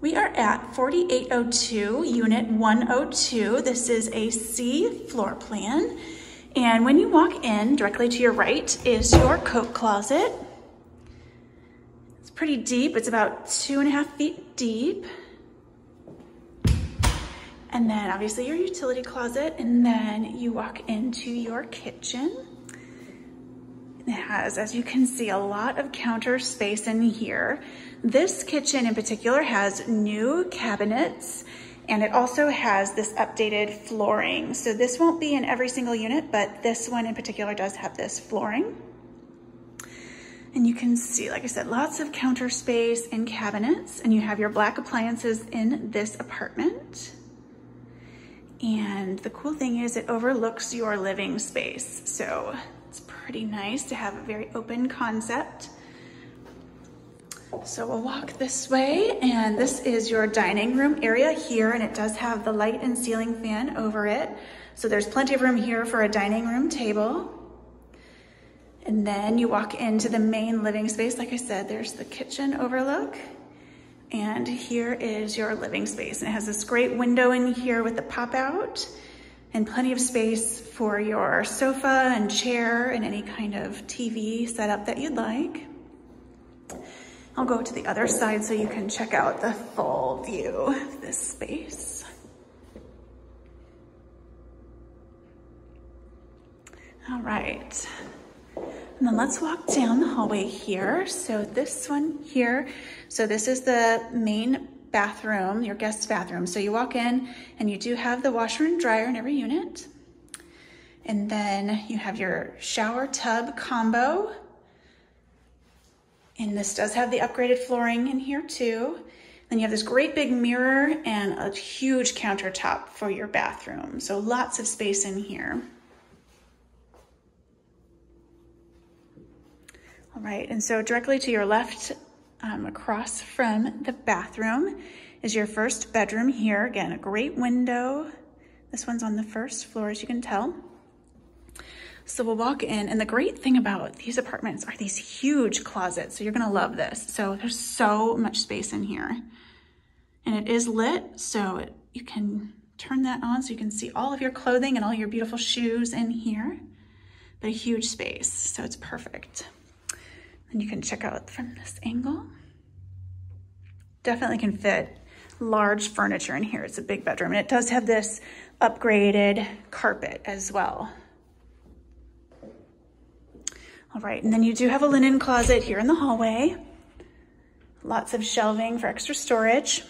We are at 4802, Unit 102. This is a C floor plan. And when you walk in, directly to your right is your coat closet. It's pretty deep. It's about two and a half feet deep. And then obviously your utility closet. And then you walk into your kitchen. It has, as you can see, a lot of counter space in here. This kitchen in particular has new cabinets and it also has this updated flooring. So this won't be in every single unit, but this one in particular does have this flooring. And you can see, like I said, lots of counter space and cabinets, and you have your black appliances in this apartment. And the cool thing is it overlooks your living space. So pretty nice to have a very open concept. So we'll walk this way and this is your dining room area here and it does have the light and ceiling fan over it. So there's plenty of room here for a dining room table. And then you walk into the main living space. Like I said, there's the kitchen overlook. And here is your living space. And it has this great window in here with the pop out and plenty of space for your sofa and chair and any kind of TV setup that you'd like. I'll go to the other side so you can check out the full view of this space. All right. And then let's walk down the hallway here. So this one here, so this is the main bathroom, your guest bathroom. So you walk in and you do have the washer and dryer in every unit. And then you have your shower tub combo and this does have the upgraded flooring in here too. Then you have this great big mirror and a huge countertop for your bathroom. So lots of space in here. All right, and so directly to your left, um, across from the bathroom, is your first bedroom here. Again, a great window. This one's on the first floor, as you can tell. So we'll walk in and the great thing about these apartments are these huge closets. So you're gonna love this. So there's so much space in here and it is lit. So it, you can turn that on so you can see all of your clothing and all your beautiful shoes in here, but a huge space. So it's perfect. And you can check out from this angle. Definitely can fit large furniture in here. It's a big bedroom and it does have this upgraded carpet as well. All right, and then you do have a linen closet here in the hallway. Lots of shelving for extra storage.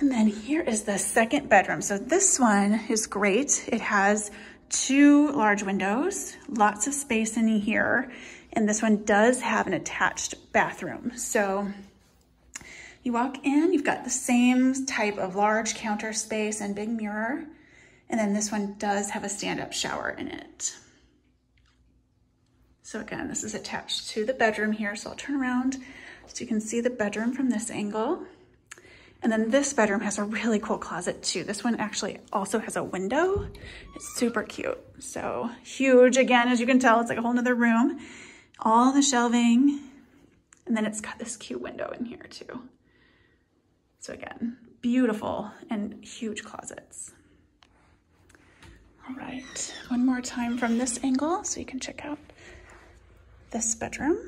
And then here is the second bedroom. So this one is great. It has two large windows, lots of space in here. And this one does have an attached bathroom. So you walk in, you've got the same type of large counter space and big mirror. And then this one does have a stand-up shower in it. So again, this is attached to the bedroom here. So I'll turn around so you can see the bedroom from this angle. And then this bedroom has a really cool closet too. This one actually also has a window. It's super cute. So huge again, as you can tell, it's like a whole nother room. All the shelving. And then it's got this cute window in here too. So again, beautiful and huge closets. All right, one more time from this angle so you can check out this bedroom.